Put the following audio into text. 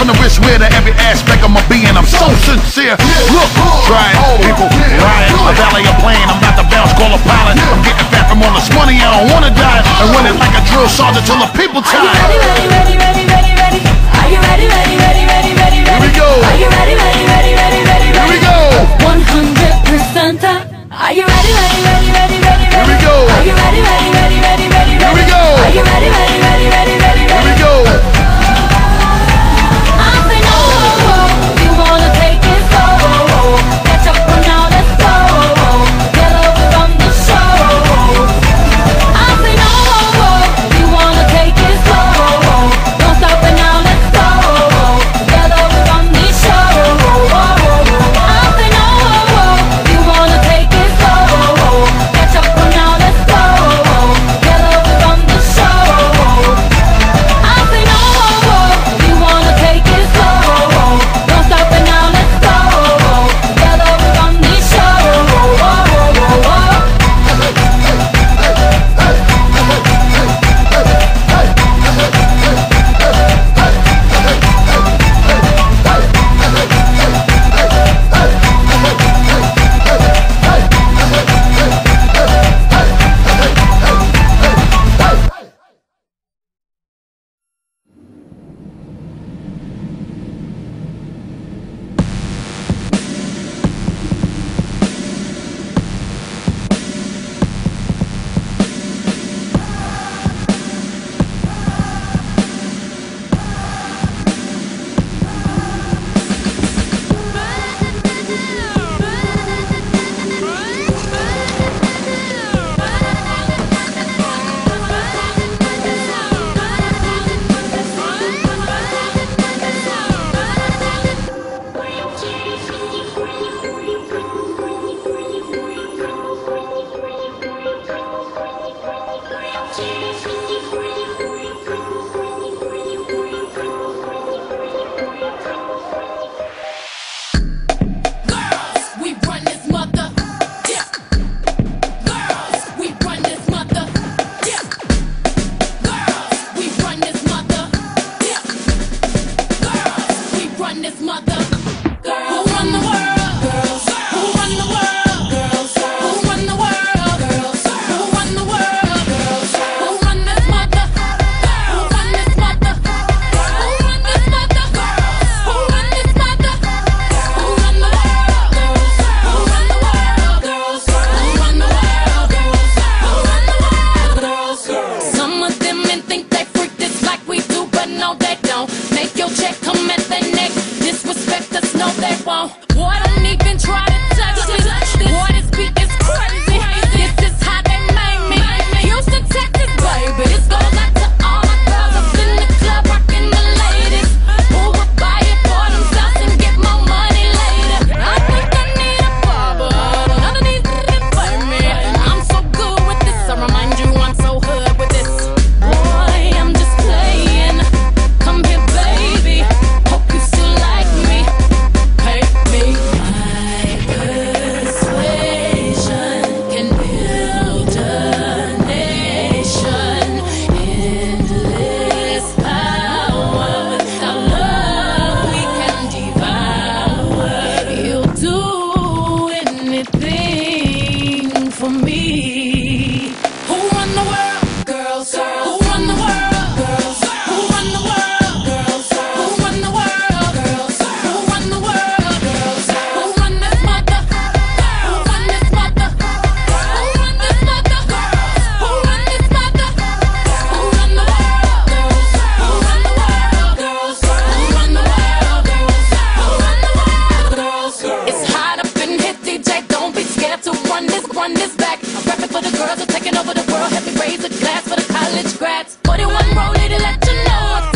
from the wrist wear to every aspect of my being. I'm so sincere. Look, try it, oh, people, riot. A valley of plan, I'm about to bounce, call a pilot. I'm getting fat from all this money, I don't wanna die. I run it like a drill sergeant till the people tired. Are you ready, ready, ready, ready, ready, ready? Are you ready, ready, ready, ready? I'm for the girls who taking over the world. Help me raise a glass for the college grads. 41 roll, lady, let you know.